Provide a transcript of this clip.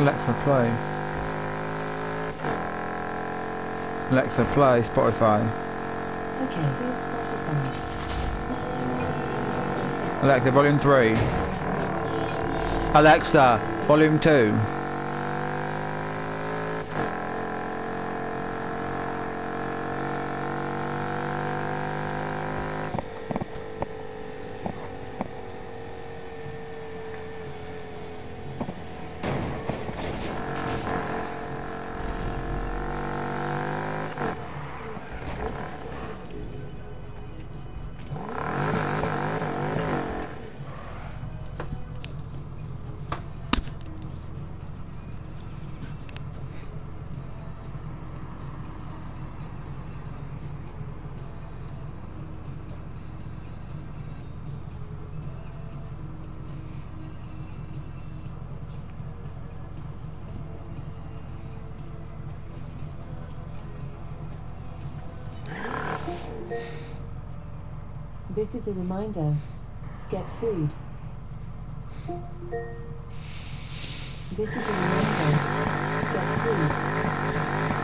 Alexa, play. Alexa, play Spotify. Okay, here's Spotify. Alexa, volume 3. Alexa, volume 2. This is a reminder. Get food. This is a reminder. Get food.